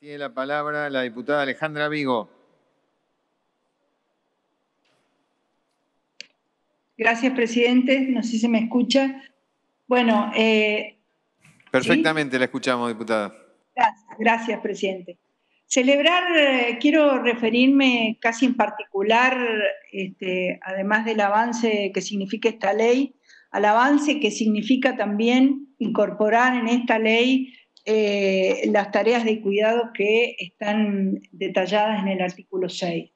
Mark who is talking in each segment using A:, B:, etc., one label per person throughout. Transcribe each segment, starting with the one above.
A: Tiene la palabra la diputada Alejandra Vigo.
B: Gracias, presidente. No sé si se me escucha. Bueno. Eh,
A: Perfectamente la escuchamos, diputada.
B: Gracias, gracias, presidente. Celebrar, eh, quiero referirme casi en particular, este, además del avance que significa esta ley, al avance que significa también incorporar en esta ley eh, las tareas de cuidado que están detalladas en el artículo 6.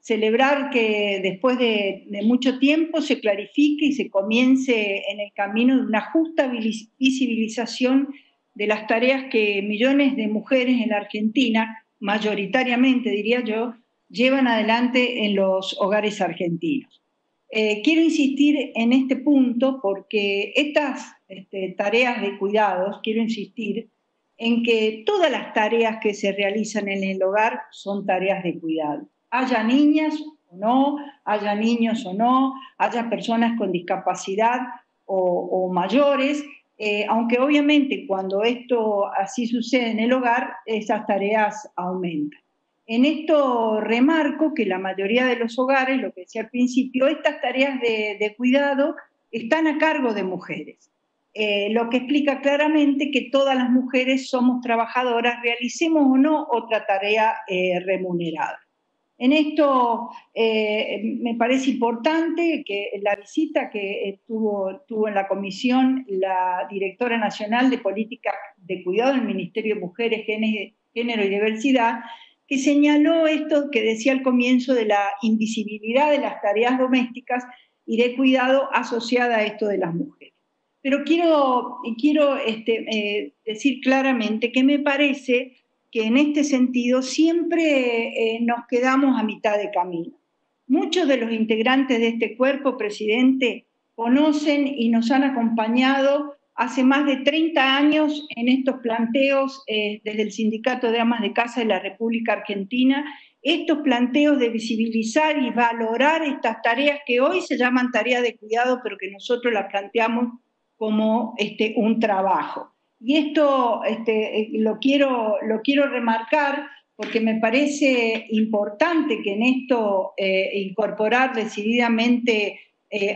B: Celebrar que después de, mucho tiempo se clarifique y se comience en el camino de una justa visibilización de las tareas que millones de mujeres en la Argentina, mayoritariamente diría yo, llevan adelante en los hogares argentinos. Eh, quiero insistir en este punto porque estas este, tareas de cuidados, quiero insistir en que todas las tareas que se realizan en el hogar son tareas de cuidado. Haya niñas o no, haya niños o no, haya personas con discapacidad o, mayores, eh, aunque obviamente cuando esto así sucede en el hogar, esas tareas aumentan. En esto remarco que la mayoría de los hogares, lo que decía al principio, estas tareas de, cuidado están a cargo de mujeres. Eh, lo que explica claramente que todas las mujeres somos trabajadoras, realicemos o no otra tarea eh, remunerada. En esto eh, me parece importante que la visita que tuvo, tuvo en la comisión la directora nacional de política de cuidado del Ministerio de Mujeres, Género y Diversidad, que señaló esto que decía al comienzo de la invisibilidad de las tareas domésticas y de cuidado asociada a esto de las mujeres. Pero quiero, quiero este, eh, decir claramente que me parece que en este sentido siempre eh, nos quedamos a mitad de camino. Muchos de los integrantes de este cuerpo, presidente, conocen y nos han acompañado hace más de 30 años en estos planteos eh, desde el Sindicato de Amas de Casa de la República Argentina, estos planteos de visibilizar y valorar estas tareas que hoy se llaman tareas de cuidado, pero que nosotros las planteamos como este, un trabajo. Y esto este, eh, lo, quiero, lo quiero remarcar porque me parece importante que en esto eh, incorporar decididamente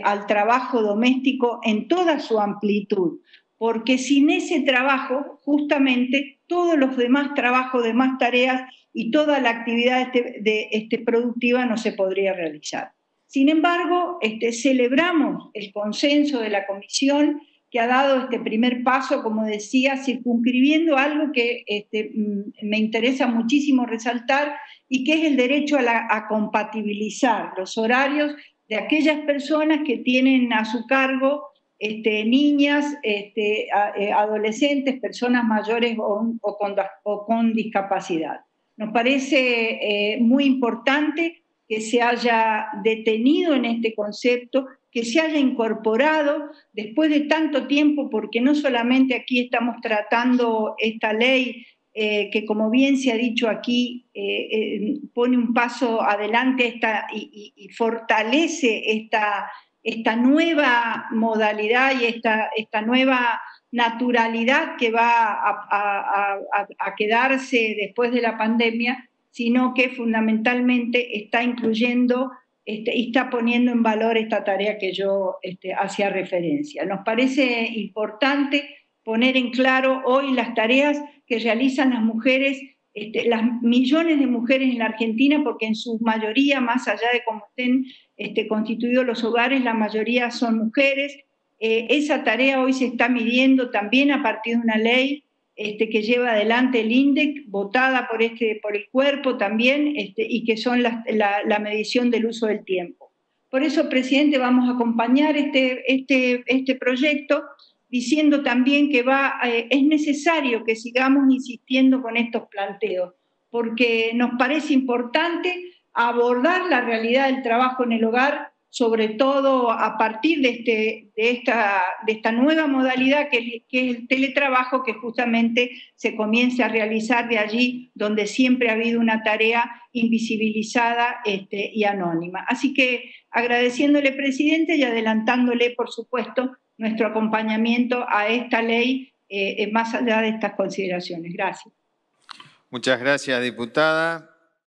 B: al trabajo doméstico en toda su amplitud porque sin ese trabajo, justamente, todos los demás trabajos, demás tareas y toda la actividad este, de, este, productiva no se podría realizar. Sin embargo, este, celebramos el consenso de la Comisión que ha dado este primer paso, como decía, circunscribiendo algo que este, mm, me interesa muchísimo resaltar y que es el derecho a, compatibilizar los horarios de aquellas personas que tienen a su cargo este, niñas, este, eh, adolescentes, personas mayores o, con, discapacidad. Nos parece eh, muy importante que se haya detenido en este concepto, que se haya incorporado después de tanto tiempo, porque no solamente aquí estamos tratando esta ley eh, que como bien se ha dicho aquí, pone un paso adelante esta, y, fortalece esta, esta nueva modalidad y esta, esta nueva naturalidad que va a, quedarse después de la pandemia, sino que fundamentalmente está incluyendo este, y está poniendo en valor esta tarea que yo este, hacía referencia. Nos parece importante poner en claro hoy las tareas que realizan las mujeres este, las millones de mujeres en la Argentina, porque en su mayoría, más allá de cómo estén este, constituidos los hogares, la mayoría son mujeres. Eh, esa tarea hoy se está midiendo también a partir de una ley este, que lleva adelante el INDEC, votada por, este, por el cuerpo también, este, y que son la, la, medición del uso del tiempo. Por eso, presidente, vamos a acompañar este, este, este proyecto diciendo también que va, eh, es necesario que sigamos insistiendo con estos planteos, porque nos parece importante abordar la realidad del trabajo en el hogar, sobre todo a partir de, este, de, esta, de esta nueva modalidad que, es el teletrabajo, que justamente se comience a realizar de allí donde siempre ha habido una tarea invisibilizada este, y anónima. Así que agradeciéndole, presidente, y adelantándole, por supuesto, nuestro acompañamiento a esta ley eh, más allá de estas consideraciones. Gracias.
A: Muchas gracias, diputada.